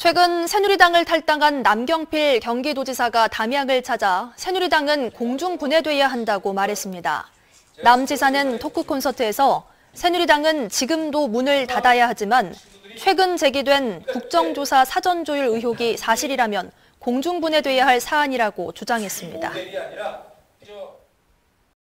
최근 새누리당을 탈당한 남경필 경기도지사가 담양을 찾아 새누리당은 공중 분해돼야 한다고 말했습니다. 남 지사는 토크 콘서트에서 새누리당은 지금도 문을 닫아야 하지만 최근 제기된 국정조사 사전조율 의혹이 사실이라면 공중 분해돼야 할 사안이라고 주장했습니다.